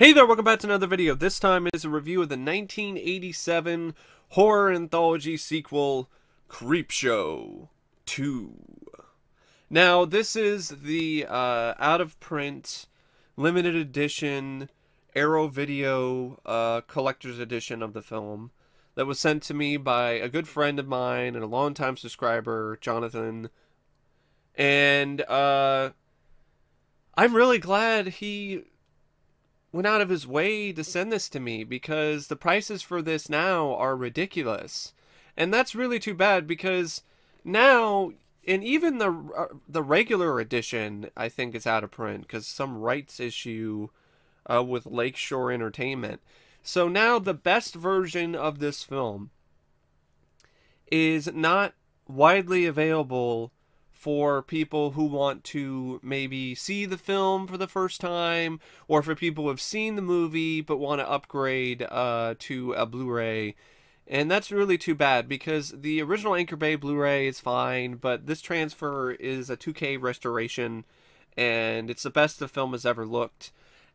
Hey there, welcome back to another video. This time is a review of the 1987 horror anthology sequel, Creepshow 2. Now, this is the uh, out-of-print, limited edition, Arrow Video uh, collector's edition of the film that was sent to me by a good friend of mine and a longtime subscriber, Jonathan. And uh, I'm really glad he went out of his way to send this to me because the prices for this now are ridiculous. And that's really too bad because now and even the uh, the regular edition I think is out of print cuz some rights issue uh, with Lakeshore Entertainment. So now the best version of this film is not widely available for people who want to maybe see the film for the first time, or for people who have seen the movie but want to upgrade uh, to a Blu ray. And that's really too bad because the original Anchor Bay Blu ray is fine, but this transfer is a 2K restoration, and it's the best the film has ever looked.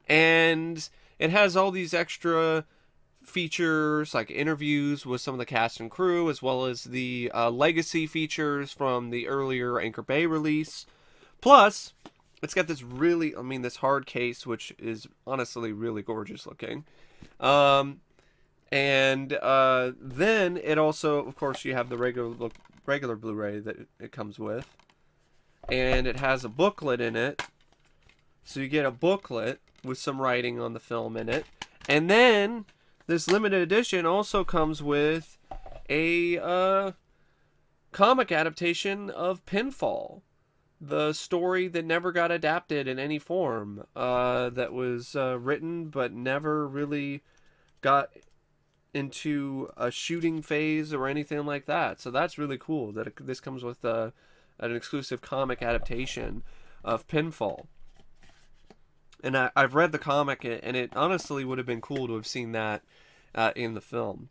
And it has all these extra features like interviews with some of the cast and crew, as well as the uh, legacy features from the earlier Anchor Bay release. Plus, it's got this really, I mean, this hard case, which is honestly really gorgeous looking. Um, and uh, then it also, of course, you have the regular regular Blu-ray that it comes with, and it has a booklet in it. So you get a booklet with some writing on the film in it, and then this limited edition also comes with a uh, comic adaptation of Pinfall, the story that never got adapted in any form, uh, that was uh, written but never really got into a shooting phase or anything like that. So that's really cool that it, this comes with uh, an exclusive comic adaptation of Pinfall and I, have read the comic, and it honestly would have been cool to have seen that uh, in the film.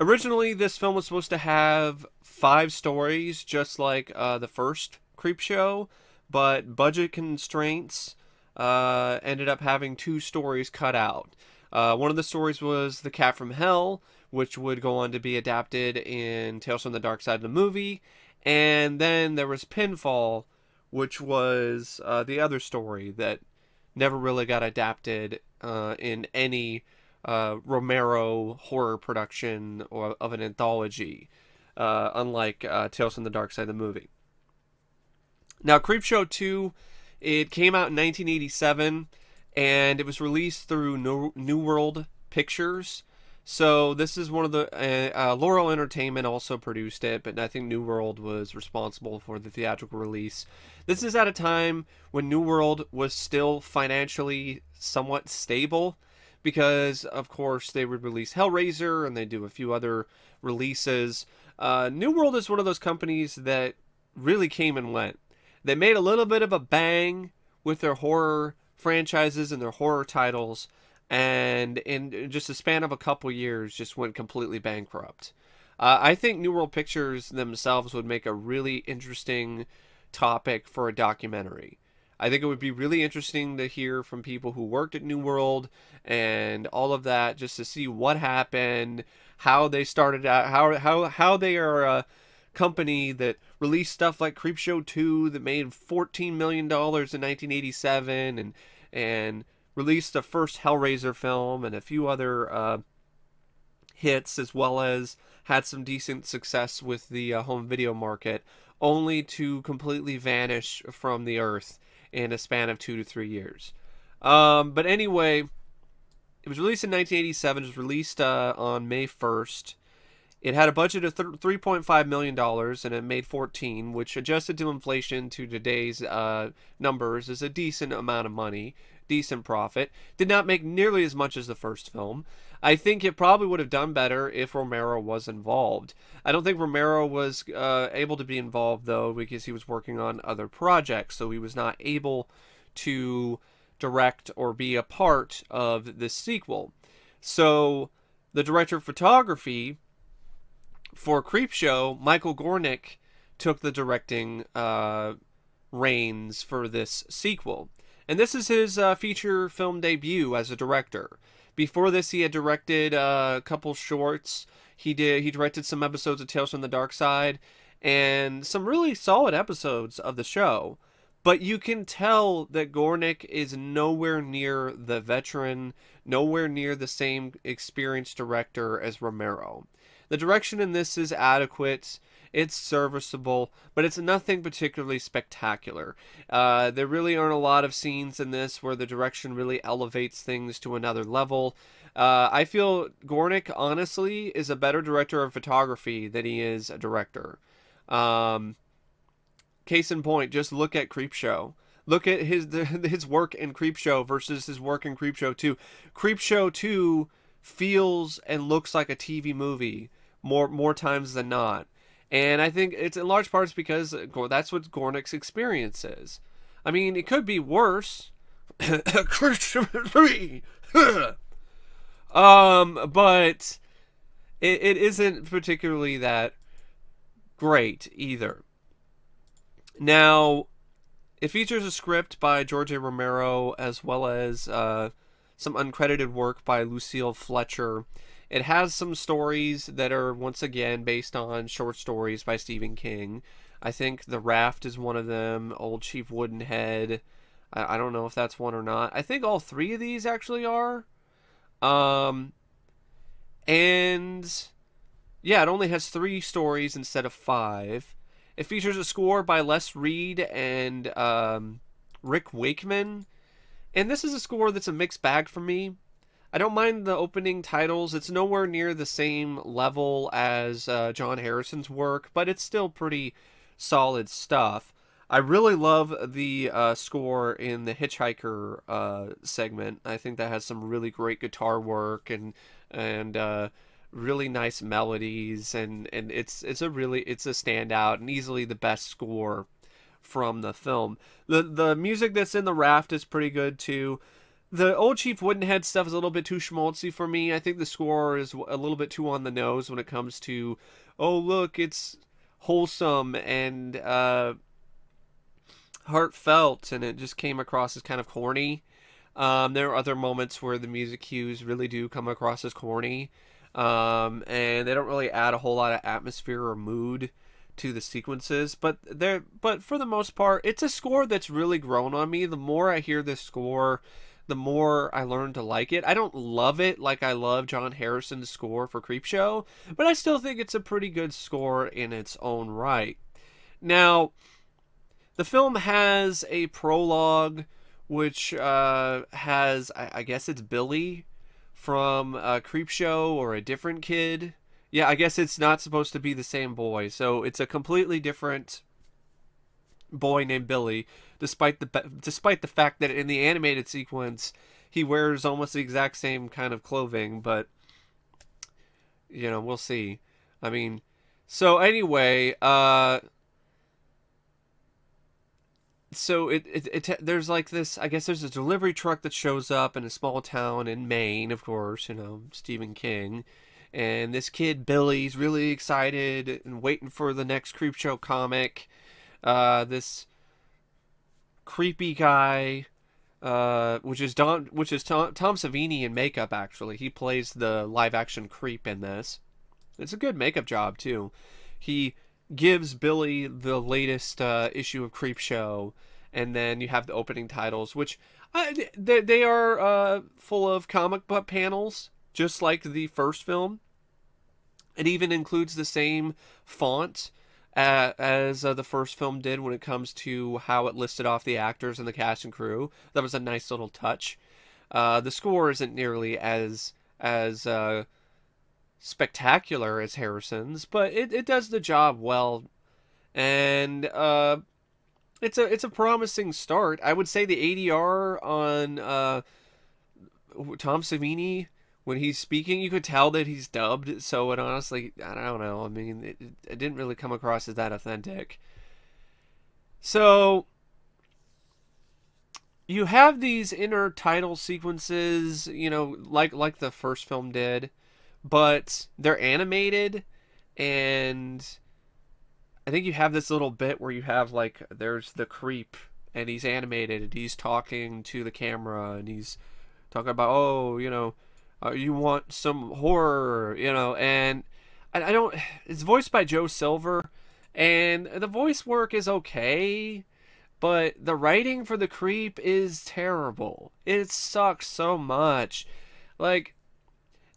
Originally, this film was supposed to have five stories, just like uh, the first Creepshow, but budget constraints uh, ended up having two stories cut out. Uh, one of the stories was The Cat from Hell, which would go on to be adapted in Tales from the Dark Side of the movie. And then there was Pinfall, which was uh, the other story that never really got adapted uh, in any uh, Romero horror production or of an anthology, uh, unlike uh, Tales from the Dark Side of the movie. Now, Creepshow 2, it came out in 1987, and it was released through New, New World Pictures. So this is one of the uh, uh, Laurel Entertainment also produced it, but I think New World was responsible for the theatrical release. This is at a time when New World was still financially somewhat stable, because of course they would release Hellraiser and they do a few other releases. Uh, New World is one of those companies that really came and went. They made a little bit of a bang with their horror franchises and their horror titles and in just a span of a couple years just went completely bankrupt. Uh, I think New World Pictures themselves would make a really interesting topic for a documentary. I think it would be really interesting to hear from people who worked at New World and all of that, just to see what happened, how they started out, how how how they are a company that released stuff like Creepshow 2 that made 14 million dollars in 1987 and and released the first Hellraiser film and a few other uh, hits, as well as had some decent success with the uh, home video market, only to completely vanish from the earth in a span of two to three years. Um, but anyway, it was released in 1987. It was released uh, on May 1st. It had a budget of $3.5 million and it made 14, which adjusted to inflation to today's uh, numbers is a decent amount of money decent profit. Did not make nearly as much as the first film. I think it probably would have done better if Romero was involved. I don't think Romero was uh, able to be involved though because he was working on other projects, so he was not able to direct or be a part of this sequel. So the director of photography for Creepshow, Michael Gornick, took the directing uh, reins for this sequel. And this is his uh, feature film debut as a director. Before this, he had directed uh, a couple shorts. He did he directed some episodes of Tales from the Dark Side and some really solid episodes of the show. But you can tell that Gornick is nowhere near the veteran, nowhere near the same experienced director as Romero. The direction in this is adequate. It's serviceable, but it's nothing particularly spectacular. Uh, there really aren't a lot of scenes in this where the direction really elevates things to another level. Uh, I feel Gornick, honestly, is a better director of photography than he is a director. Um, case in point, just look at Creepshow. Look at his his work in Creepshow versus his work in Creepshow 2. Creepshow 2 feels and looks like a TV movie more more times than not. And I think it's in large parts because that's what Gornick's experience is. I mean, it could be worse. um, but it, it isn't particularly that great either. Now, it features a script by George. Romero as well as uh, some uncredited work by Lucille Fletcher it has some stories that are once again based on short stories by Stephen King. I think The Raft is one of them. Old Chief Woodenhead. I, I don't know if that's one or not. I think all three of these actually are. Um, and yeah, it only has three stories instead of five. It features a score by Les Reed and um, Rick Wakeman. And this is a score that's a mixed bag for me. I don't mind the opening titles. It's nowhere near the same level as uh, John Harrison's work, but it's still pretty solid stuff. I really love the uh, score in the Hitchhiker uh, segment. I think that has some really great guitar work and and uh, really nice melodies, and, and it's it's a really it's a standout and easily the best score from the film. the The music that's in the raft is pretty good too the old Chief Woodenhead stuff is a little bit too schmaltzy for me. I think the score is a little bit too on the nose when it comes to, oh look, it's wholesome and uh, heartfelt, and it just came across as kind of corny. Um, there are other moments where the music cues really do come across as corny, um, and they don't really add a whole lot of atmosphere or mood to the sequences. But there, but for the most part, it's a score that's really grown on me. The more I hear this score the more I learn to like it. I don't love it like I love John Harrison's score for Creepshow, but I still think it's a pretty good score in its own right. Now, the film has a prologue which uh, has, I, I, guess it's Billy from uh, Creepshow or a different kid. Yeah, I guess it's not supposed to be the same boy, so it's a completely different boy named Billy, despite the despite the fact that in the animated sequence he wears almost the exact same kind of clothing, but you know, we'll see. I mean, so anyway, uh so it, it, it there's like this I guess there's a delivery truck that shows up in a small town in Maine, of course, you know, Stephen King. And this kid Billy's really excited and waiting for the next Creepshow comic uh, this creepy guy, uh, which is Don, which is Tom, Tom Savini in makeup. Actually, he plays the live action creep in this. It's a good makeup job too. He gives Billy the latest uh, issue of Creep Show, and then you have the opening titles, which uh, they, they are uh, full of comic book panels, just like the first film. It even includes the same font as uh, the first film did when it comes to how it listed off the actors and the cast and crew. That was a nice little touch. Uh, the score isn't nearly as as uh, spectacular as Harrison's, but it, it does the job well, and uh, it's a it's a promising start. I would say the ADR on uh, Tom Savini when he's speaking, you could tell that he's dubbed. So it honestly, I don't know. I mean, it, it didn't really come across as that authentic. So you have these inner title sequences, you know, like like the first film did, but they're animated, and I think you have this little bit where you have like there's the creep and he's animated and he's talking to the camera and he's talking about oh you know Uh, you want some horror you know and I, I don't it's voiced by Joe Silver and the voice work is okay but the writing for the creep is terrible. It sucks so much. Like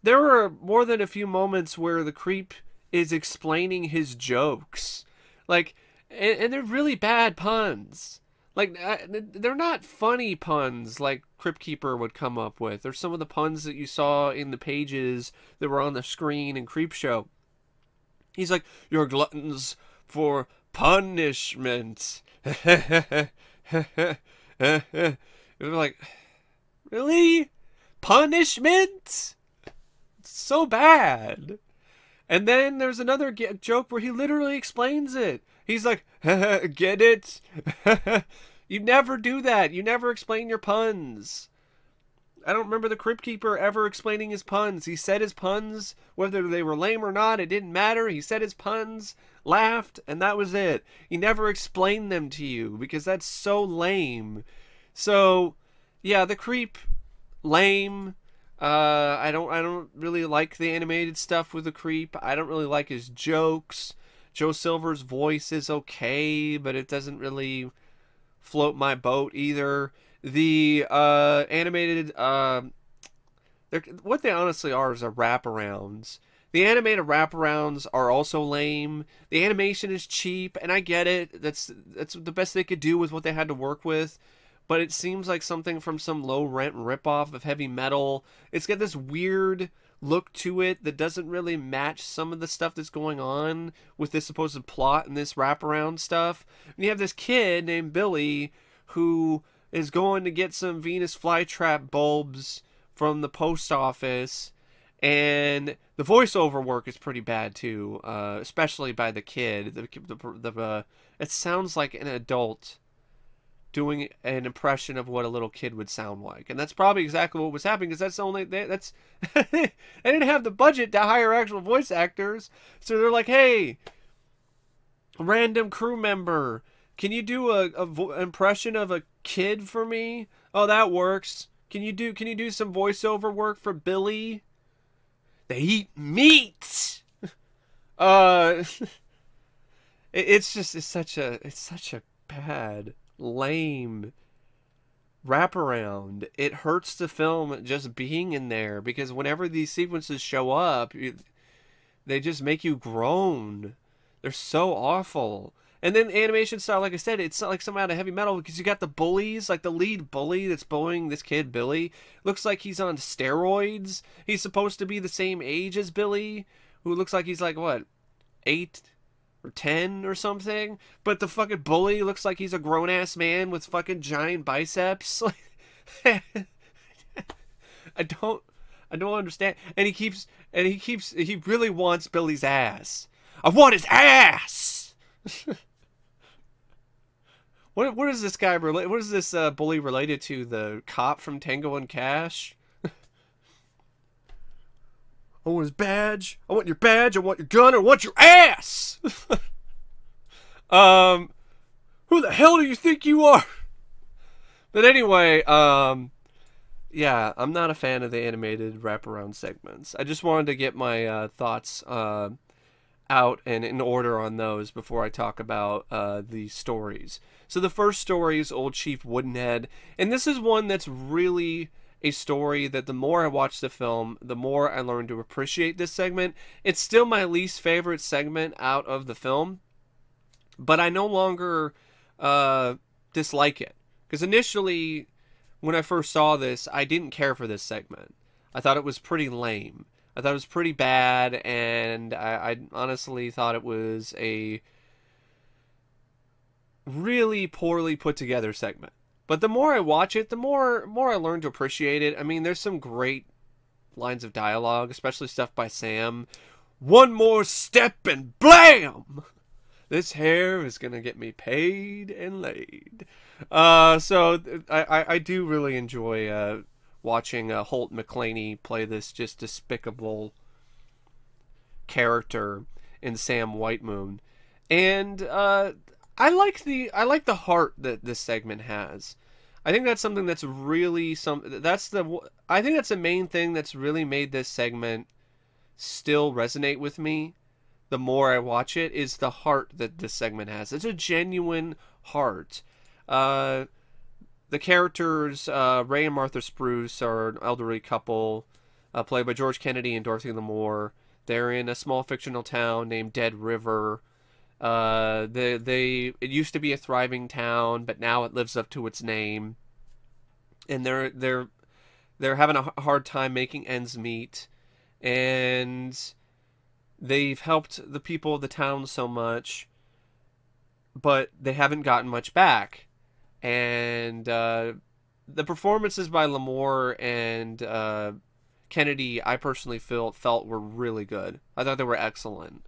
there were more than a few moments where the creep is explaining his jokes. Like and, and they're really bad puns like uh, they're not funny puns like Crypt Keeper would come up with, or some of the puns that you saw in the pages that were on the screen in Creep Show. He's like, "You're gluttons for punishment." You're like, really? Punishment? so bad. And then there's another joke where he literally explains it. He's like, get it? you never do that. You never explain your puns. I don't remember the Crypt Keeper ever explaining his puns. He said his puns, whether they were lame or not, it didn't matter. He said his puns, laughed, and that was it. He never explained them to you because that's so lame. So, yeah, the creep, lame. Uh, I don't, I don't really like the animated stuff with the creep. I don't really like his jokes. Joe Silver's voice is okay, but it doesn't really float my boat either. The uh, animated, uh, what they honestly are is a wraparounds. The animated wraparounds are also lame. The animation is cheap, and I get it. That's that's the best they could do with what they had to work with. But it seems like something from some low rent ripoff of heavy metal. It's got this weird look to it that doesn't really match some of the stuff that's going on with this supposed plot and this wraparound stuff. And you have this kid named Billy who is going to get some Venus flytrap bulbs from the post office. And the voiceover work is pretty bad too, uh, especially by the kid. The, the, the uh, it sounds like an adult doing an impression of what a little kid would sound like, and that's probably exactly what was happening. Because that's the only that's they didn't have the budget to hire actual voice actors, so they're like, "Hey, random crew member, can you do a, a vo- impression of a kid for me? Oh, that works. Can you do Can you do some voiceover work for Billy? They eat meat. uh, it, it's just it's such a it's such a bad lame wraparound. It hurts the film just being in there because whenever these sequences show up, they just make you groan. They're so awful. And then animation style, like I said, it's not like some out of heavy metal because you got the bullies, like the lead bully that's bullying this kid Billy. Looks like he's on steroids. He's supposed to be the same age as Billy, who looks like he's like what, eight, or 10 or something, but the fucking bully looks like he's a grown ass man with fucking giant biceps. I don't I don't understand. And he keeps and he keeps he really wants Billy's ass. I want his ass. what what is this guy relate? What is this uh, bully related to? The cop from Tango and Cash? I want his badge. I want your badge. I want your gun. I want your ass. um, who the hell do you think you are? But anyway, um, yeah, I'm not a fan of the animated wraparound segments. I just wanted to get my uh, thoughts uh, out and in order on those before I talk about uh, the stories. So the first story is Old Chief Woodenhead, and this is one that's really a story that the more I watch the film, the more I learn to appreciate this segment. It's still my least favorite segment out of the film, but I no longer uh, dislike it. Because initially, when I first saw this, I didn't care for this segment. I thought it was pretty lame. I thought it was pretty bad, and I, I honestly thought it was a really poorly put together segment. But the more I watch it, the more more I learn to appreciate it. I mean, there's some great lines of dialogue, especially stuff by Sam. One more step and blam! This hair is gonna get me paid and laid. Uh, so I, I, I do really enjoy uh, watching uh, Holt McCallany play this just despicable character in Sam White Moon. And uh, I like the I like the heart that this segment has. I think that's something that's really some that's the I think that's the main thing that's really made this segment still resonate with me the more I watch it is the heart that this segment has. It's a genuine heart. Uh, the characters, uh, Ray and Martha Spruce, are an elderly couple uh, played by George Kennedy and Dorothy Lamour. They're in a small fictional town named Dead River. Uh, they, they it used to be a thriving town, but now it lives up to its name. And they're they're they're having a hard time making ends meet, and they've helped the people of the town so much, but they haven't gotten much back. And uh, the performances by Lamour and uh, Kennedy, I personally felt felt were really good. I thought they were excellent.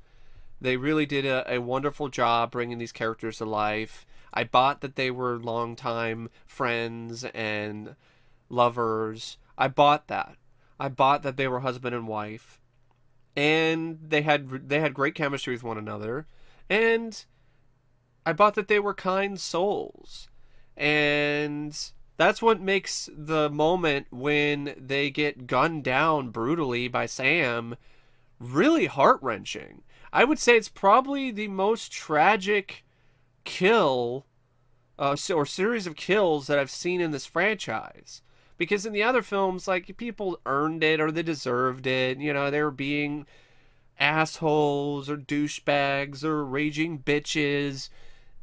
They really did a, a wonderful job bringing these characters to life. I bought that they were longtime friends and lovers. I bought that. I bought that they were husband and wife and they had they had great chemistry with one another, and I bought that they were kind souls, and that's what makes the moment when they get gunned down brutally by Sam really heart wrenching. I would say it's probably the most tragic kill uh, or series of kills that I've seen in this franchise. Because in the other films like people earned it or they deserved it you know they were being assholes or douchebags or raging bitches.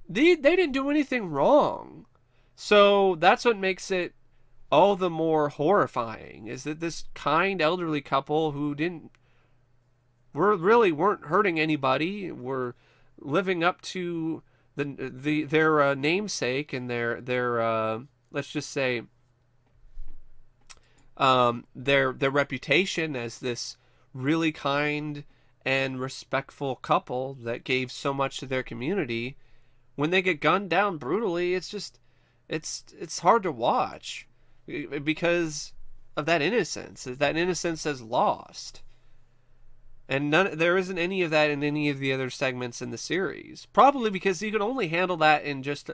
They they didn't do anything wrong. So that's what makes it all the more horrifying is that this kind elderly couple who didn't were really weren't hurting anybody. We're living up to the the their uh, namesake and their their uh, let's just say um, their their reputation as this really kind and respectful couple that gave so much to their community. When they get gunned down brutally it's just it's it's hard to watch because of that innocence that innocence is lost and none there isn't any of that in any of the other segments in the series probably because you can only handle that in just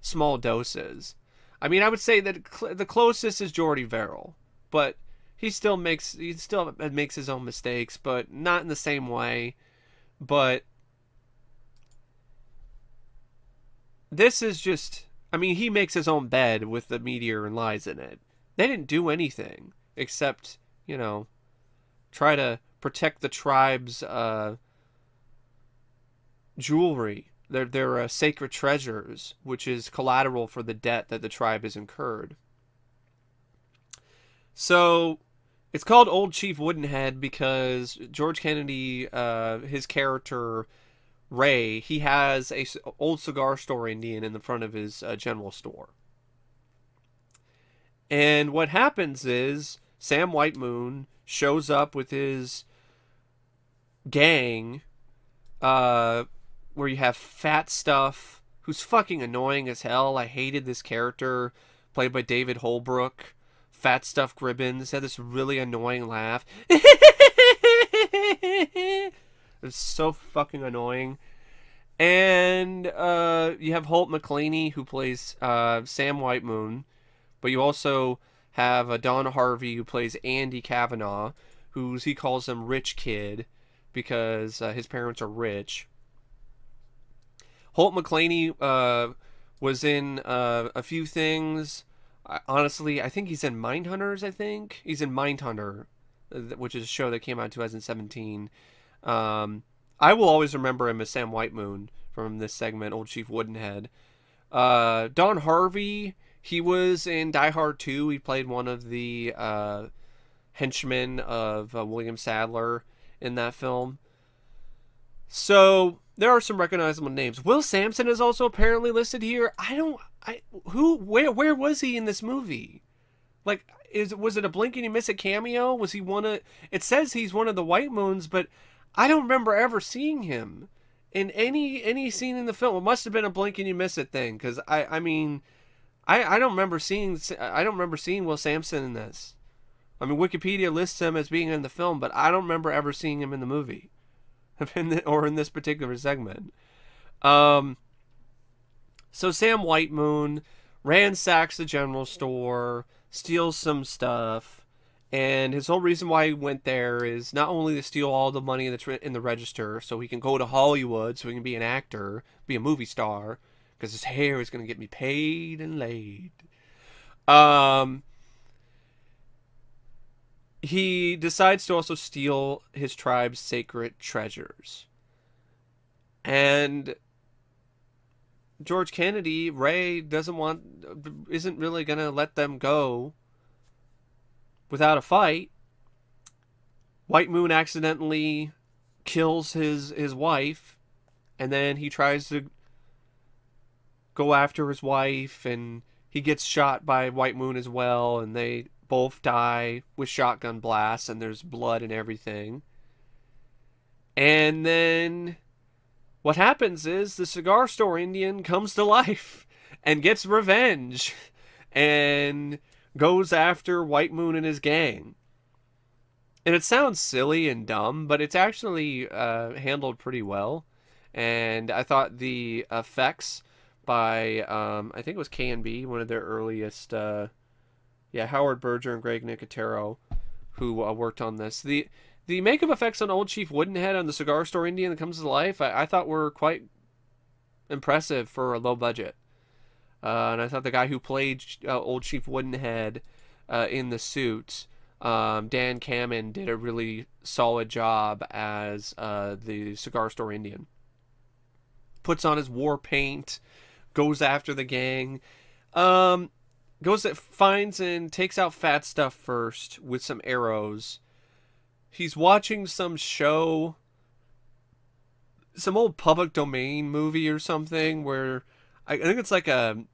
small doses i mean i would say that the closest is jordy verrill but he still makes he still makes his own mistakes, but not in the same way. But this is just I mean, he makes his own bed with the meteor and lies in it. They didn't do anything except, you know, try to protect the tribe's uh, jewelry, their uh, sacred treasures, which is collateral for the debt that the tribe has incurred. So it's called Old Chief Woodenhead because George Kennedy, uh, his character Ray, he has a old cigar store Indian in the front of his uh, general store. And what happens is Sam White Moon shows up with his gang, uh, where you have fat stuff who's fucking annoying as hell. I hated this character played by David Holbrook fat stuff Gribbens had this really annoying laugh. it's so fucking annoying. And uh, you have Holt McCallany who plays uh, Sam White Moon, but you also have uh, Don Harvey who plays Andy Kavanaugh, who's he calls him Rich Kid because uh, his parents are rich. Holt McCallany uh, was in uh, a few things honestly, I think he's in Mindhunters. I think he's in Mindhunter, which is a show that came out in 2017. Um, I will always remember him as Sam White Moon from this segment, Old Chief Woodenhead. Uh, Don Harvey, he was in Die Hard 2. He played one of the uh, henchmen of uh, William Sadler in that film. So there are some recognizable names. Will Sampson is also apparently listed here. I don't I who where where was he in this movie? Like is was it a blink and you miss it cameo? Was he one of it says he's one of the White Moons, but I don't remember ever seeing him in any any scene in the film. It must have been a blink and you miss it thing cuz I I mean I I don't remember seeing I don't remember seeing Will Sampson in this. I mean Wikipedia lists him as being in the film, but I don't remember ever seeing him in the movie. in the, or in this particular segment. Um So Sam White Moon ransacks the general store, steals some stuff, and his whole reason why he went there is not only to steal all the money that's in the register so he can go to Hollywood so he can be an actor, be a movie star, because his hair is going to get me paid and laid. Um, he decides to also steal his tribe's sacred treasures. And George Kennedy, Ray doesn't want, isn't really going to let them go without a fight. White Moon accidentally kills his his wife, and then he tries to go after his wife, and he gets shot by White Moon as well, and they both die with shotgun blasts, and there's blood and everything. And then what happens is the cigar store Indian comes to life and gets revenge and goes after White Moon and his gang. And it sounds silly and dumb, but it's actually uh, handled pretty well. And I thought the effects by, um, I think it was KNB, one of their earliest, uh, yeah, Howard Berger and Greg Nicotero, who uh, worked on this. The the makeup effects on Old Chief Woodenhead on the cigar store Indian that comes to life, I, I thought were quite impressive for a low budget. Uh, and I thought the guy who played uh, Old Chief Woodenhead uh, in the suit, um, Dan Kamin, did a really solid job as uh, the cigar store Indian. Puts on his war paint, goes after the gang. Um, goes that finds and takes out fat stuff first with some arrows he's watching some show some old public domain movie or something where I, think it's like a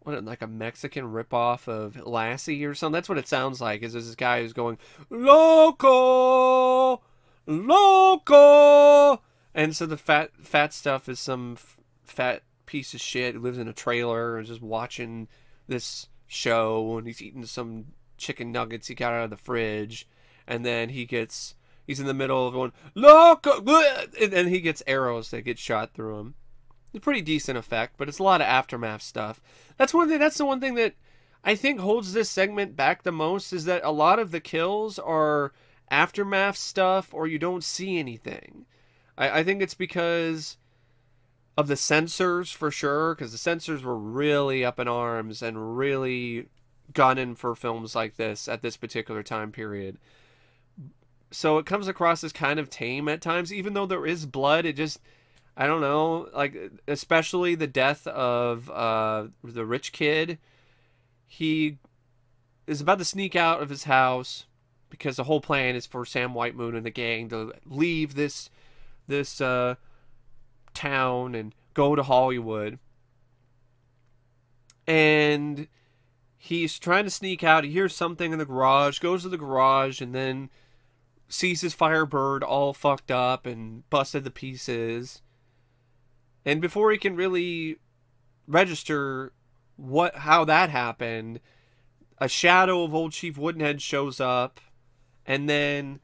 what like a Mexican ripoff of Lassie or something. That's what it sounds like. Is this guy who's going loco, loco, and so the fat fat stuff is some fat piece of shit who lives in a trailer and just watching this show and he's eating some chicken nuggets he got out of the fridge and then he gets he's in the middle of going uh, look, and then he gets arrows that get shot through him. It's a pretty decent effect, but it's a lot of aftermath stuff. That's one thing. That's the one thing that I think holds this segment back the most is that a lot of the kills are aftermath stuff, or you don't see anything. I, I think it's because of the censors for sure, because the censors were really up in arms and really gunning for films like this at this particular time period. So it comes across as kind of tame at times even though there is blood it just i don't know like especially the death of uh, the rich kid. He is about to sneak out of his house because the whole plan is for sam white moon and the gang to leave this this uh, town and go to hollywood and he's trying to sneak out he hears something in the garage goes to the garage and then sees his Firebird all fucked up and busted to pieces. And before he can really register what how that happened, a shadow of old Chief Woodenhead shows up and then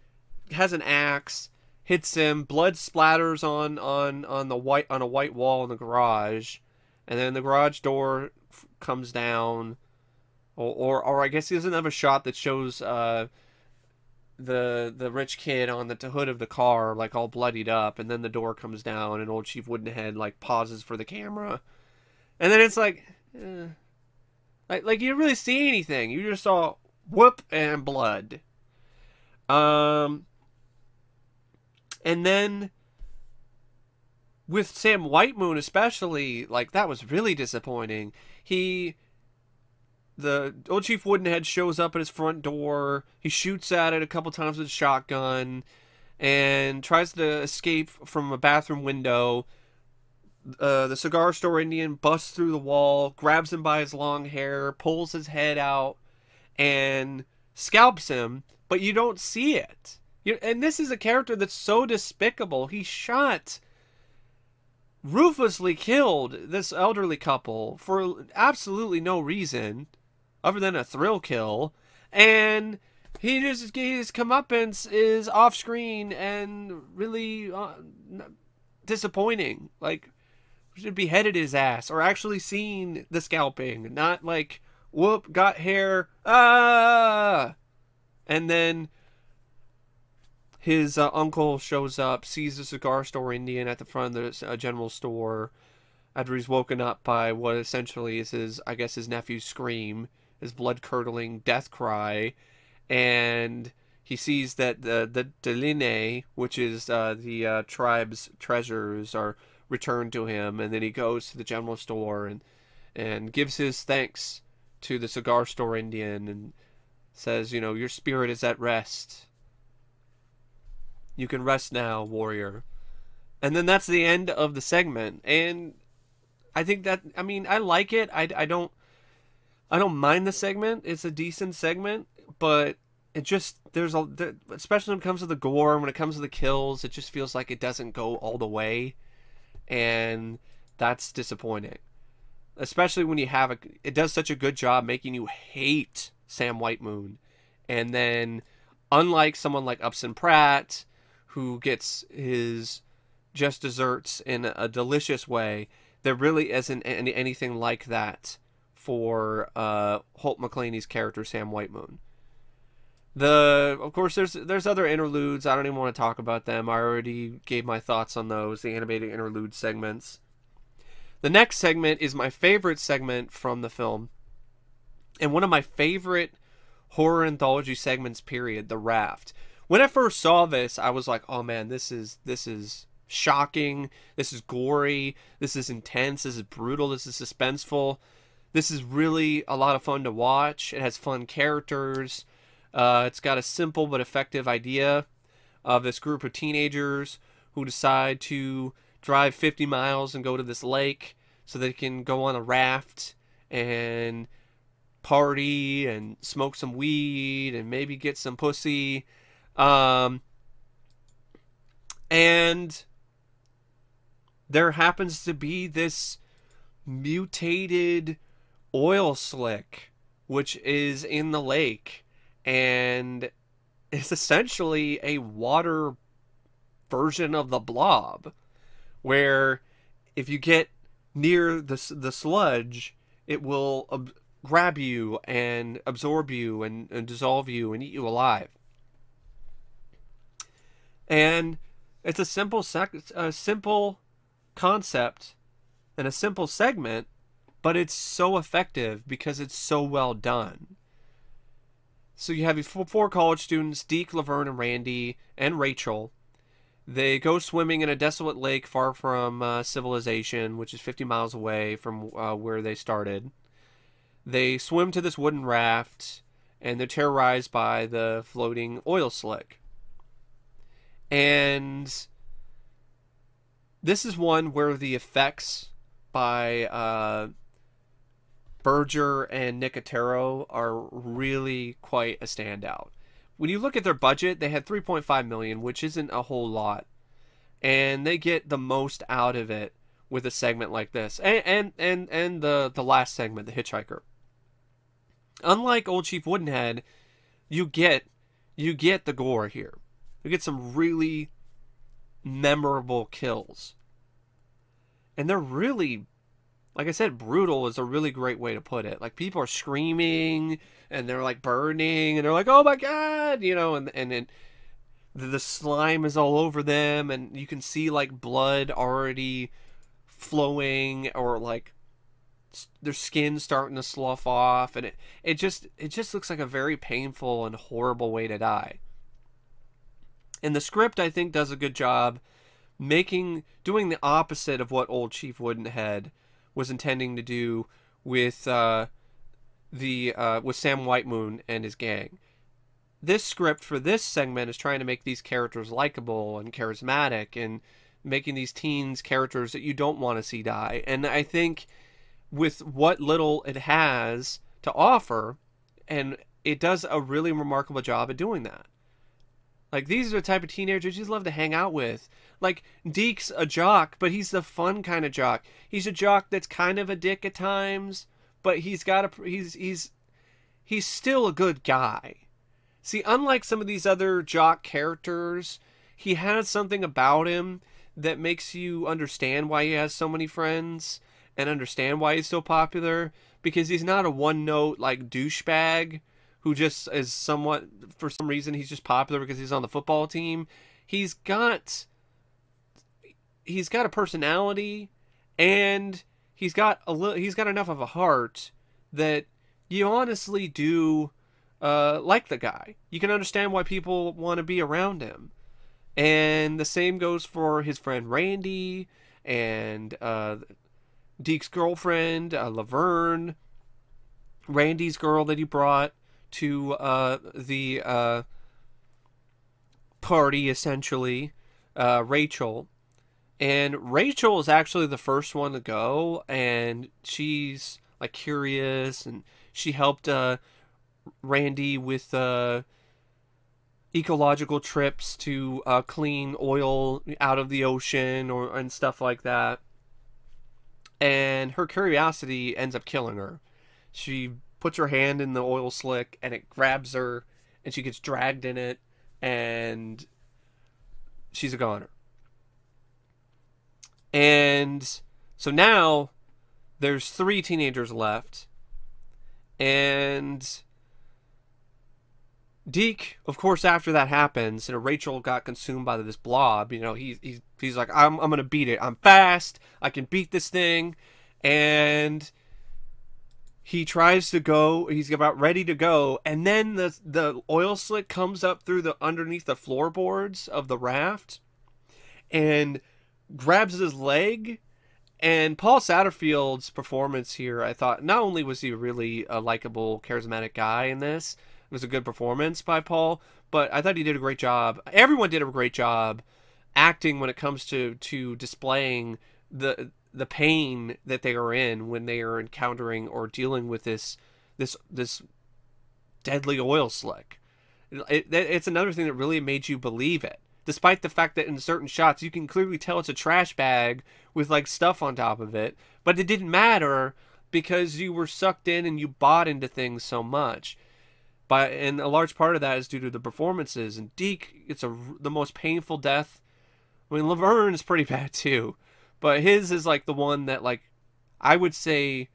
has an axe, hits him, blood splatters on on on the white on a white wall in the garage, and then the garage door comes down or, or or I guess he doesn't have a shot that shows uh the the rich kid on the hood of the car like all bloodied up and then the door comes down and old chief woodenhead like pauses for the camera. And then it's like eh. like like you didn't really see anything. You just saw whoop and blood. Um and then with sam white moon especially like that was really disappointing. He the old chief woodenhead shows up at his front door. He shoots at it a couple times with a shotgun and tries to escape from a bathroom window. Uh, the cigar store indian busts through the wall grabs him by his long hair pulls his head out and scalps him but you don't see it you, and this is a character that's so despicable. He shot ruthlessly killed this elderly couple for absolutely no reason other than a thrill kill, and he just his comeuppance is off screen and really uh, disappointing. Like should beheaded his ass or actually seen the scalping, not like whoop got hair ah, and then his uh, uncle shows up, sees the cigar store Indian at the front of the uh, general store after he's woken up by what essentially is his, I guess, his nephew's scream, his blood curdling death cry, and he sees that the the Deline, which is uh, the uh, tribe's treasures, are returned to him, and then he goes to the general store and and gives his thanks to the cigar store Indian and says, you know, your spirit is at rest. You can rest now, warrior. And then that's the end of the segment. And I think that I mean, I like it. I, I don't I don't mind the segment. It's a decent segment, but it just there's a especially when it comes to the gore and when it comes to the kills it just feels like it doesn't go all the way and that's disappointing especially when you have a it does such a good job making you hate sam whitemoon and then unlike someone like upson pratt who gets his just desserts in a delicious way there really isn't any, anything like that for uh, holt mccallany's character sam whitemoon the of course there's there's other interludes. I don't even want to talk about them. I already gave my thoughts on those, the animated interlude segments. The next segment is my favorite segment from the film. And one of my favorite horror anthology segments period, The Raft. When I first saw this, I was like, "Oh man, this is this is shocking. This is gory. This is intense. This is brutal. This is suspenseful. This is really a lot of fun to watch. It has fun characters." Uh, it's got a simple but effective idea of this group of teenagers who decide to drive 50 miles and go to this lake so they can go on a raft and party and smoke some weed and maybe get some pussy. Um, and there happens to be this mutated oil slick which is in the lake and it's essentially a water version of the blob where if you get near the, the sludge it will ab- grab you and absorb you and, and dissolve you and eat you alive and it's a simple sec- a simple concept and a simple segment but it's so effective because it's so well done so you have four college students, Deke, Laverne, and Randy, and Rachel. They go swimming in a desolate lake far from uh, civilization, which is 50 miles away from uh, where they started. They swim to this wooden raft, and they're terrorized by the floating oil slick. And this is one where the effects by uh, Berger and Nicotero are really quite a standout. When you look at their budget, they had 3.5 million, which isn't a whole lot, and they get the most out of it with a segment like this, and and and, and the the last segment, the Hitchhiker. Unlike Old Chief Woodenhead, you get you get the gore here. You get some really memorable kills, and they're really like I said, brutal is a really great way to put it. Like people are screaming and they're like burning and they're like, "Oh my god!" You know, and and then the slime is all over them and you can see like blood already flowing or like their skin starting to slough off and it it just it just looks like a very painful and horrible way to die. And the script I think does a good job making doing the opposite of what old Chief Woodenhead was intending to do with uh, the uh, with Sam Whitemoon and his gang. This script for this segment is trying to make these characters likable and charismatic and making these teens characters that you don't want to see die. And I think with what little it has to offer, and it does a really remarkable job at doing that. Like these are the type of teenagers you love to hang out with. Like Deke's a jock, but he's the fun kind of jock. He's a jock that's kind of a dick at times, but he's got a he's he's he's still a good guy. See, unlike some of these other jock characters, he has something about him that makes you understand why he has so many friends and understand why he's so popular because he's not a one note like douchebag who just is somewhat for some reason he's just popular because he's on the football team. He's got he's got a personality and he's got a little he's got enough of a heart that you honestly do uh, like the guy. You can understand why people want to be around him. And the same goes for his friend Randy and uh, Deke's girlfriend, uh, Laverne, Randy's girl that he brought to uh, the uh, party, essentially, uh, Rachel. And Rachel is actually the first one to go, and she's like curious, and she helped uh, Randy with uh, ecological trips to uh, clean oil out of the ocean or and stuff like that. And her curiosity ends up killing her. She puts her hand in the oil slick and it grabs her and she gets dragged in it and she's a goner. And so now there's three teenagers left and Deke, of course, after that happens, and Rachel got consumed by this blob. You know, he, he's he's like, I'm I'm gonna beat it. I'm fast. I can beat this thing, and he tries to go. He's about ready to go, and then the the oil slick comes up through the underneath the floorboards of the raft, and grabs his leg. And Paul Satterfield's performance here, I thought, not only was he really a likable, charismatic guy in this, it was a good performance by Paul, but I thought he did a great job. Everyone did a great job acting when it comes to to displaying the the pain that they are in when they are encountering or dealing with this this this deadly oil slick. It, it, it's another thing that really made you believe it, despite the fact that in certain shots you can clearly tell it's a trash bag with like stuff on top of it, but it didn't matter because you were sucked in and you bought into things so much. But and a large part of that is due to the performances. And Deke, it's a the most painful death. I mean, Laverne is pretty bad too, but his is like the one that like I would say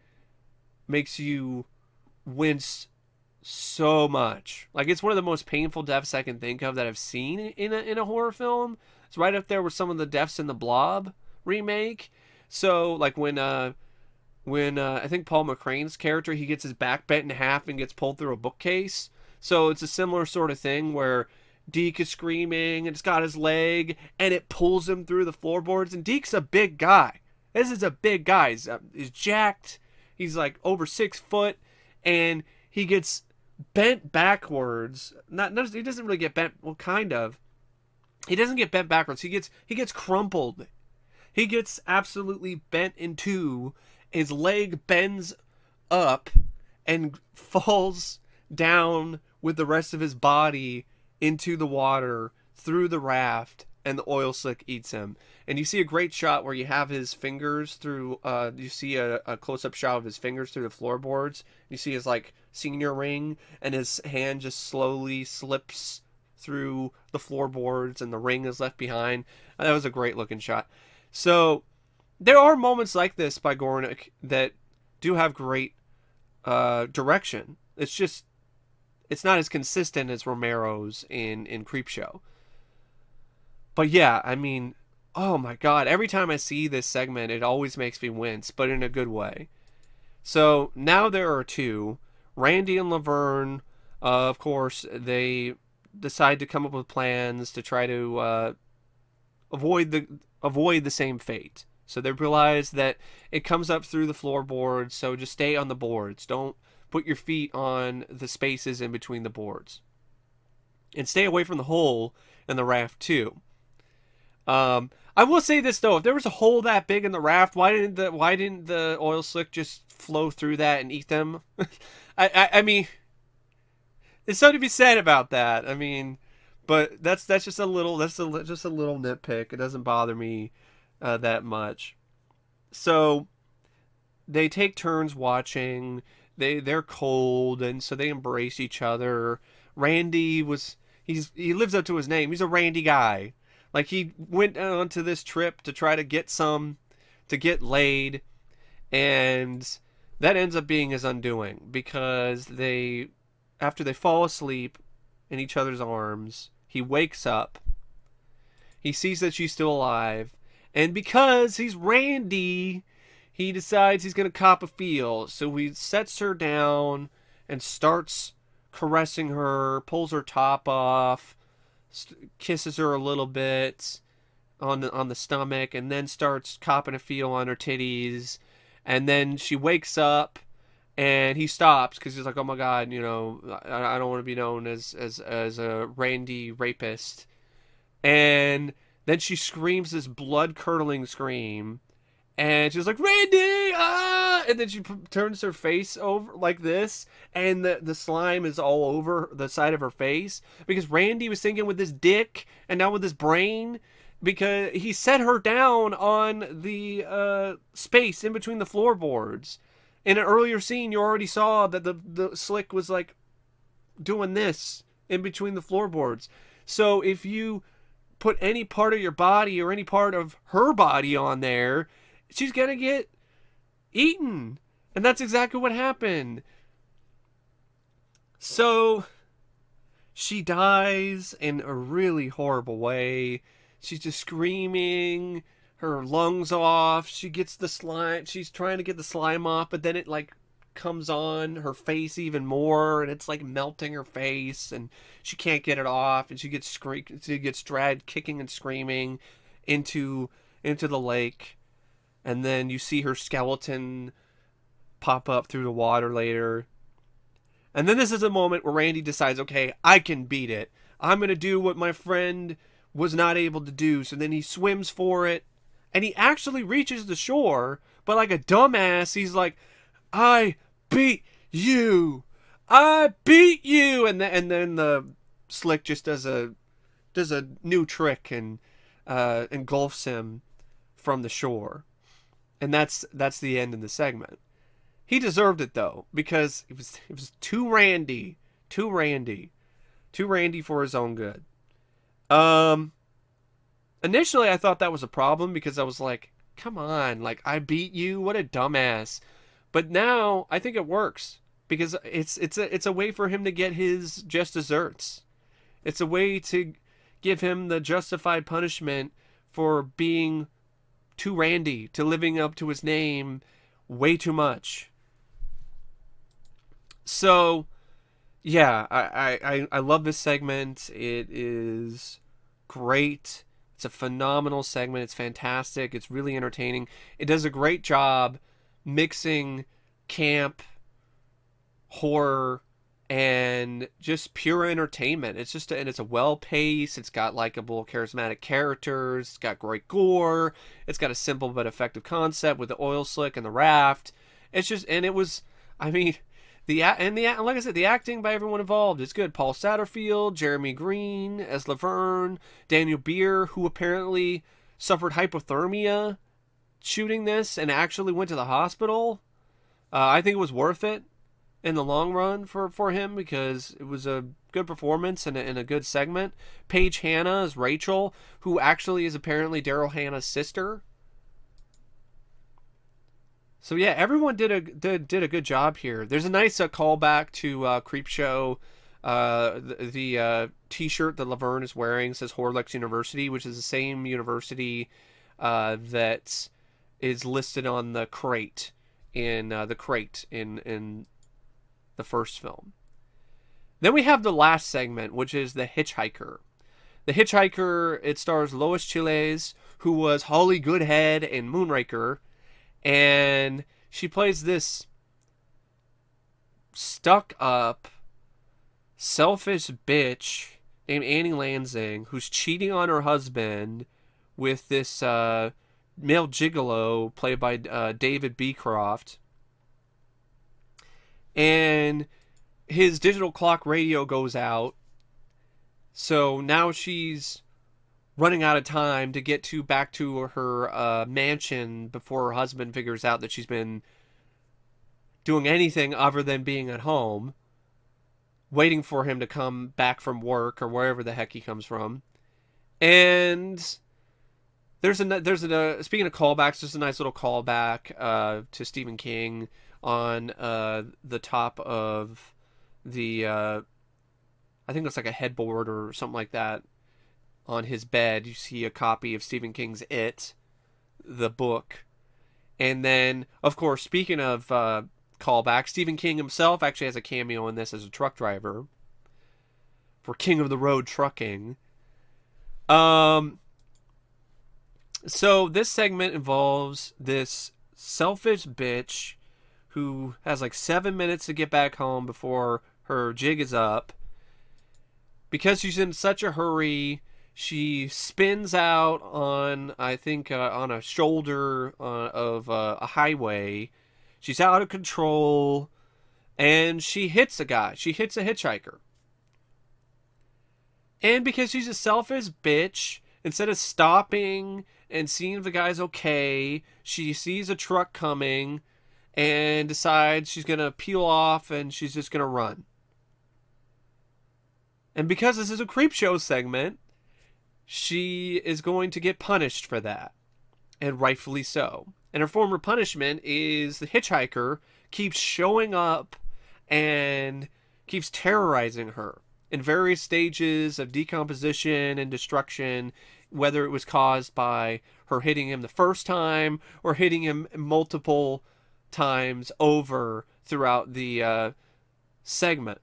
makes you wince so much. Like it's one of the most painful deaths I can think of that I've seen in a in a horror film. It's right up there with some of the deaths in the Blob remake. So like when uh when uh, I think Paul McCrane's character he gets his back bent in half and gets pulled through a bookcase. So it's a similar sort of thing where Deke is screaming and it's got his leg and it pulls him through the floorboards. And Deke's a big guy. This is a big guy. He's, uh, he's jacked. He's like over six foot and he gets bent backwards. Not, not he doesn't really get bent. Well, kind of. He doesn't get bent backwards. He gets he gets crumpled. He gets absolutely bent in two his leg bends up and falls down with the rest of his body into the water through the raft and the oil slick eats him. And you see a great shot where you have his fingers through uh you see a, a close-up shot of his fingers through the floorboards. You see his like senior ring and his hand just slowly slips through the floorboards and the ring is left behind. That was a great looking shot. So there are moments like this by Gornick that do have great uh, direction. It's just it's not as consistent as Romero's in in Creepshow. But yeah, I mean, oh my god, every time I see this segment, it always makes me wince, but in a good way. So now there are two, Randy and Laverne. Uh, of course, they decide to come up with plans to try to uh, avoid the avoid the same fate. So they realize that it comes up through the floorboards, so just stay on the boards. Don't put your feet on the spaces in between the boards. And stay away from the hole in the raft too. Um, I will say this though, if there was a hole that big in the raft, why didn't the why didn't the oil slick just flow through that and eat them? I, I I mean, there's something to be said about that. I mean, but that's that's just a little that's a, just a little nitpick. It doesn't bother me uh, that much. So they take turns watching. They they're cold and so they embrace each other. Randy was he's he lives up to his name. He's a Randy guy. Like he went onto this trip to try to get some, to get laid, and that ends up being his undoing because they, after they fall asleep in each other's arms, he wakes up. He sees that she's still alive, and because he's Randy, he decides he's gonna cop a feel. So he sets her down and starts caressing her, pulls her top off, kisses her a little bit on the on the stomach, and then starts copping a feel on her titties. And then she wakes up, and he stops because he's like, "Oh my god, you know, I, I don't want to be known as as as a Randy rapist." And then she screams this blood curdling scream and she's like randy ah! And then she p- turns her face over like this and the, the slime is all over the side of her face because randy was thinking with his dick and now with his brain because he set her down on the uh, space in between the floorboards. In an earlier scene you already saw that the, the slick was like doing this in between the floorboards. So if you put any part of your body or any part of her body on there she's gonna get eaten. And that's exactly what happened. So she dies in a really horrible way. She's just screaming her lungs off. She gets the slime. She's trying to get the slime off, but then it like comes on her face even more and it's like melting her face and she can't get it off and she gets scream she gets dragged kicking and screaming into into the lake and then you see her skeleton pop up through the water later. And then this is a moment where Randy decides, okay, I can beat it. I'm going to do what my friend was not able to do. So then he swims for it and he actually reaches the shore, but like a dumbass, he's like, I beat you. I beat you. And then, and then the slick just does a, does a new trick and, uh, engulfs him from the shore and that's that's the end of the segment. He deserved it though because it was it was too randy, too randy, too randy for his own good. Um, initially I thought that was a problem because I was like, come on, like I beat you, what a dumbass. But now I think it works because it's it's a it's a way for him to get his just desserts. It's a way to give him the justified punishment for being to Randy, to living up to his name way too much. So, yeah, I, I, I love this segment. It is great. It's a phenomenal segment. It's fantastic. It's really entertaining. It does a great job mixing camp, horror, and just pure entertainment. It's just a, and it's a well paced. It's got likable, charismatic characters. It's got great gore. It's got a simple but effective concept with the oil slick and the raft. It's just and it was. I mean, the and the like I said, the acting by everyone involved is good. Paul Satterfield, Jeremy Green as Laverne, Daniel Beer, who apparently suffered hypothermia shooting this and actually went to the hospital. Uh, I think it was worth it in the long run for, for him because it was a good performance and a, and a good segment. Page Hannah is Rachel, who actually is apparently Daryl Hannah's sister. So yeah, everyone did a did, did a good job here. There's a nice uh, callback to uh, Creepshow. Uh, the, the uh, T-shirt that Laverne is wearing says Horlicks University, which is the same university uh, that is listed on the crate in uh, the crate in in the first film. Then we have the last segment, which is The Hitchhiker. The Hitchhiker, it stars Lois Chiles, who was Holly Goodhead in Moonraker, and she plays this stuck up, selfish bitch named Annie Lansing who's cheating on her husband with this uh, male gigolo played by uh, David Beecroft and his digital clock radio goes out. So now she's running out of time to get to back to her uh, mansion before her husband figures out that she's been doing anything other than being at home, waiting for him to come back from work or wherever the heck he comes from. and there's a there's a speaking of callbacks, there's a nice little callback uh, to Stephen King on uh, the top of the uh, I think it's like a headboard or something like that on his bed. You see a copy of Stephen King's It, the book, and then of course speaking of uh, callback, Stephen King himself actually has a cameo in this as a truck driver for King of the Road Trucking. Um. So this segment involves this selfish bitch who has like seven minutes to get back home before her jig is up. Because she's in such a hurry, she spins out on, I think, uh, on a shoulder uh, of uh, a highway. She's out of control, and she hits a guy. She hits a hitchhiker. And because she's a selfish bitch, instead of stopping and seeing if the guy's okay, she sees a truck coming and decides she's going to peel off and she's just going to run. And because this is a creep show segment, she is going to get punished for that. And rightfully so. And her form of punishment is the hitchhiker keeps showing up and keeps terrorizing her in various stages of decomposition and destruction, whether it was caused by her hitting him the first time or hitting him multiple times over throughout the uh, segment.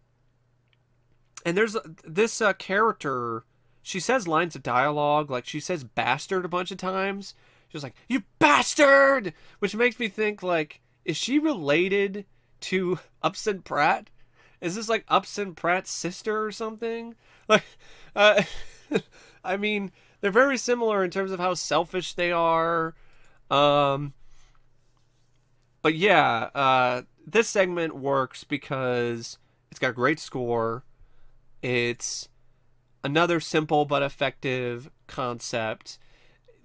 And there's this uh, character. She says lines of dialogue, like she says "bastard" a bunch of times. She's like, "You bastard," which makes me think like, is she related to Upson Pratt? Is this like Upson Pratt's sister or something? Like, uh, I mean, they're very similar in terms of how selfish they are. Um, but yeah, uh, this segment works because it's got a great score. It's another simple but effective concept.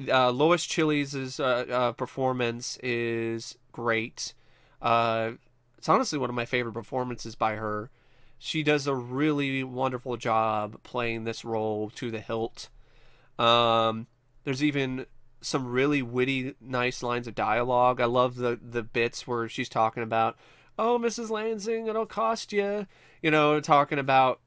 Uh, Lois Chiles' uh, uh, performance is great. Uh, it's honestly one of my favorite performances by her. She does a really wonderful job playing this role to the hilt. Um, there's even some really witty, nice lines of dialogue. I love the the bits where she's talking about, "Oh, Mrs. Lansing, it'll cost you," you know, talking about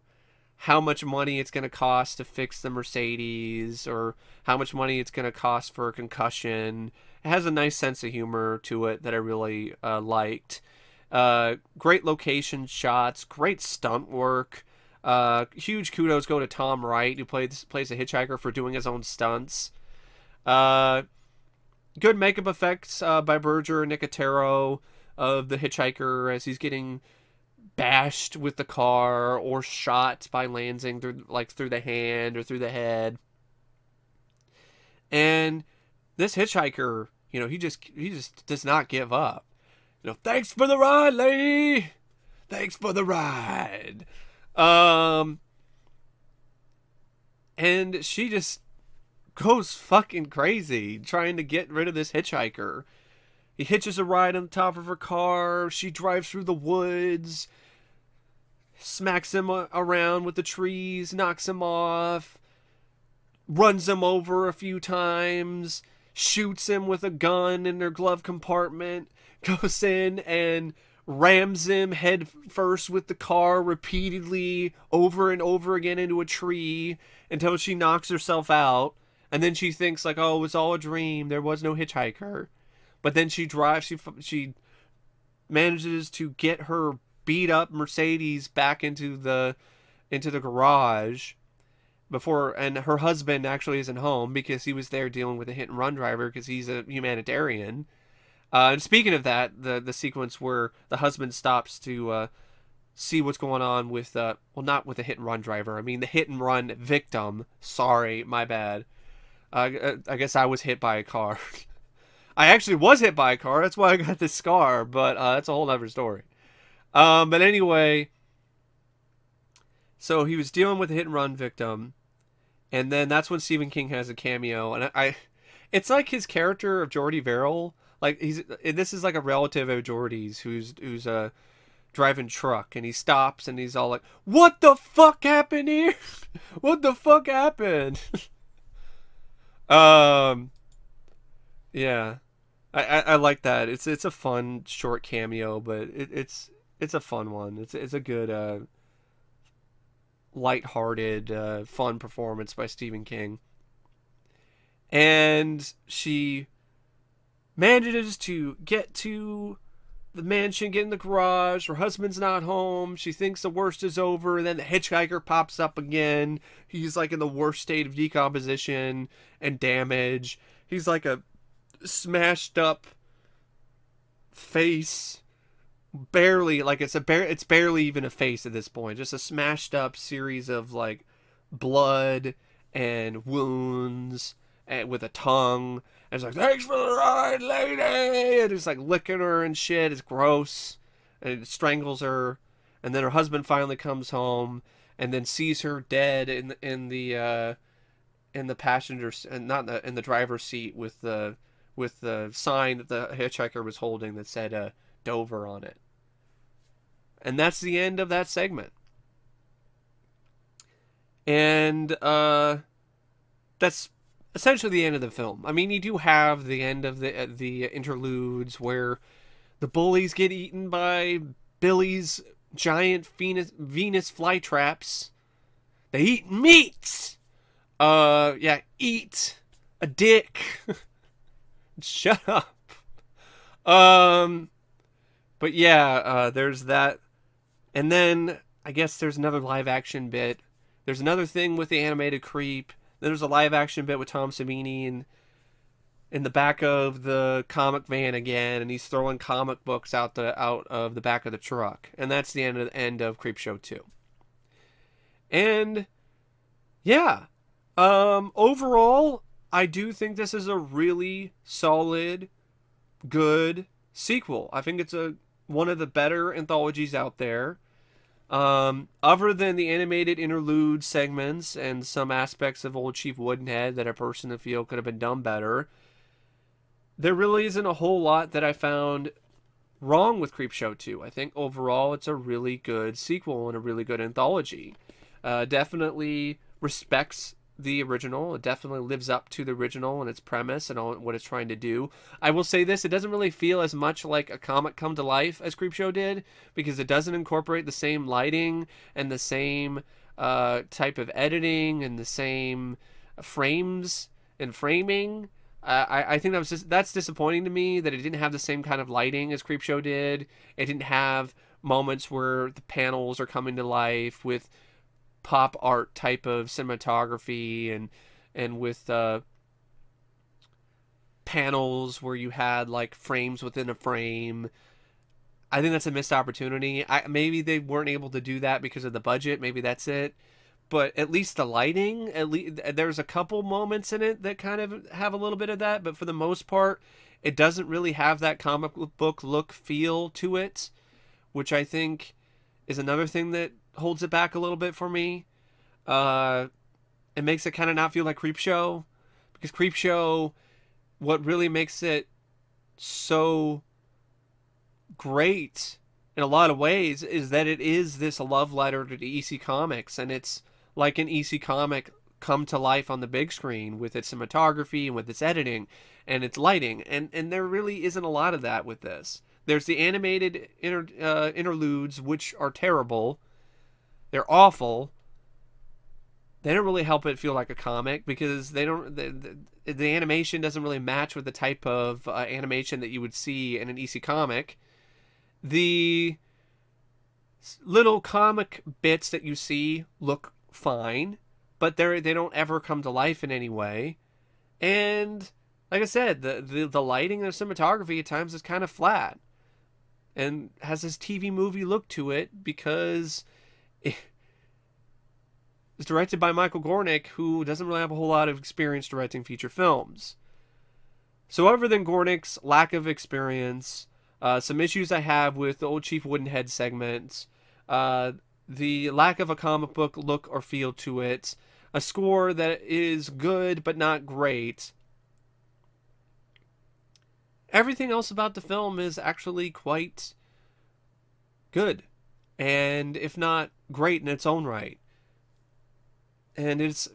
how much money it's going to cost to fix the Mercedes or how much money it's going to cost for a concussion. It has a nice sense of humor to it that I really uh, liked. Uh, great location shots, great stunt work. Uh, huge kudos go to Tom Wright, who plays plays a hitchhiker for doing his own stunts. Uh, good makeup effects uh, by Berger Nicotero of the hitchhiker as he's getting bashed with the car or shot by Lansing through like through the hand or through the head. And this hitchhiker, you know, he just he just does not give up. You know, thanks for the ride, lady. Thanks for the ride. Um and she just goes fucking crazy trying to get rid of this hitchhiker. He hitches a ride on top of her car. She drives through the woods, smacks him around with the trees, knocks him off, runs him over a few times, shoots him with a gun in their glove compartment, goes in and rams him head first with the car repeatedly over and over again into a tree until she knocks herself out and then she thinks like, oh, it was all a dream. There was no hitchhiker. But then she drives. She she manages to get her beat up Mercedes back into the into the garage before and her husband actually isn't home because he was there dealing with a hit and run driver because he's a humanitarian. Uh, and speaking of that, the the sequence where the husband stops to uh, see what's going on with uh, well, not with the hit and run driver. I mean the hit and run victim. Sorry, my bad. Uh, I guess I was hit by a car. I actually was hit by a car. That's why I got this scar. But uh, that's a whole other story. Um, but anyway, so he was dealing with a hit and run victim, and then that's when Stephen King has a cameo, and I, I it's like his character of Jordy Verrill. Like he's this is like a relative of Jordy's who's who's a uh, driving truck, and he stops and he's all like, "What the fuck happened here? what the fuck happened?" Um, yeah, I, I, I like that. It's it's a fun short cameo, but it, it's it's a fun one. It's it's a good uh, light-hearted, uh, fun performance by Stephen King. And she manages to get to the mansion, get in the garage. Her husband's not home. She thinks the worst is over. And then the hitchhiker pops up again. He's like in the worst state of decomposition and damage. He's like a smashed up face. Barely like it's a bare it's barely even a face at this point. Just a smashed up series of like blood and wounds and with a tongue and it's like, thanks for the ride, lady. And it's like licking her and shit. It's gross. And it strangles her. And then her husband finally comes home and then sees her dead in the, in the uh, in the passenger and not in the in the driver's seat with the with the sign that the hitchhiker was holding that said uh, Dover on it. And that's the end of that segment. And uh, that's essentially the end of the film. I mean, you do have the end of the uh, the interludes where the bullies get eaten by Billy's giant Venus Venus flytraps. They eat meat. Uh, yeah, eat a dick. Shut up. Um, but yeah, uh, there's that, and then I guess there's another live action bit. There's another thing with the animated creep then there's a live action bit with Tom Savini in in the back of the comic van again, and he's throwing comic books out the out of the back of the truck, and that's the end of the end of Creepshow two. And yeah, um, overall, I do think this is a really solid, good sequel. I think it's a one of the better anthologies out there. Um, other than the animated interlude segments and some aspects of Old Chief Woodenhead that a I personally feel could have been done better, there really isn't a whole lot that I found wrong with Creepshow 2. I think overall it's a really good sequel and a really good anthology. Uh, definitely respects the original. It definitely lives up to the original and its premise and all, what it's trying to do. I will say this: it doesn't really feel as much like a comic come to life as Creepshow did because it doesn't incorporate the same lighting and the same uh, type of editing and the same frames and framing. I, I think that was just that's disappointing to me that it didn't have the same kind of lighting as Creepshow did. It didn't have moments where the panels are coming to life with pop art type of cinematography and and with uh, panels where you had like frames within a frame. I think that's a missed opportunity. I maybe they weren't able to do that because of the budget. Maybe that's it. But at least the lighting, at least there's a couple moments in it that kind of have a little bit of that. But for the most part, it doesn't really have that comic book look feel to it, which I think is another thing that holds it back a little bit for me. Uh, it makes it kind of not feel like Creepshow because Creepshow, what really makes it so great in a lot of ways is that it is this love letter to the EC Comics, and it's like an EC comic come to life on the big screen with its cinematography and with its editing and its lighting, and and there really isn't a lot of that with this. There's the animated inter, uh, interludes, which are terrible, they're awful. They don't really help it feel like a comic because they don't. The, the, the animation doesn't really match with the type of uh, animation that you would see in an EC comic. The little comic bits that you see look fine, but they they don't ever come to life in any way. And like I said, the, the the lighting and the cinematography at times is kind of flat, and has this TV movie look to it because it's directed by Michael Gornick, who doesn't really have a whole lot of experience directing feature films. So, other than Gornick's lack of experience, uh, some issues I have with the Old Chief Woodenhead segments, uh, the lack of a comic book look or feel to it, a score that is good but not great. Everything else about the film is actually quite good. And if not great in its own right. And it's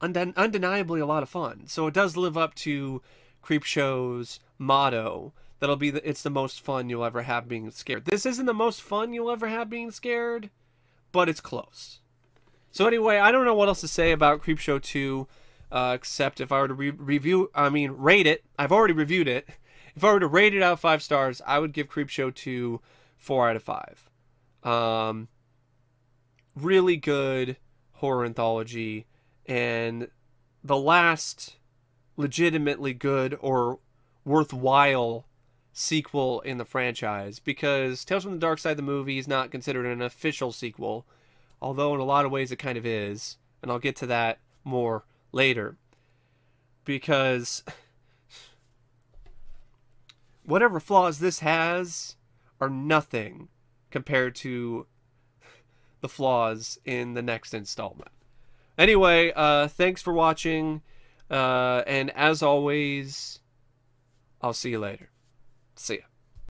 unden- undeniably a lot of fun. So it does live up to Creepshow's motto. That'll be the, it's the most fun you'll ever have being scared. This isn't the most fun you'll ever have being scared, but it's close. So anyway, I don't know what else to say about Creepshow 2, uh, except if I were to re- review, I mean, rate it. I've already reviewed it. If I were to rate it out of five stars, I would give Creepshow 2 four out of five. Um, really good horror anthology, and the last legitimately good or worthwhile sequel in the franchise because Tales from the Darkside the movie is not considered an official sequel, although in a lot of ways it kind of is, and I'll get to that more later. Because whatever flaws this has are nothing compared to the flaws in the next installment. Anyway, uh, thanks for watching, uh, and as always, I'll see you later. See ya.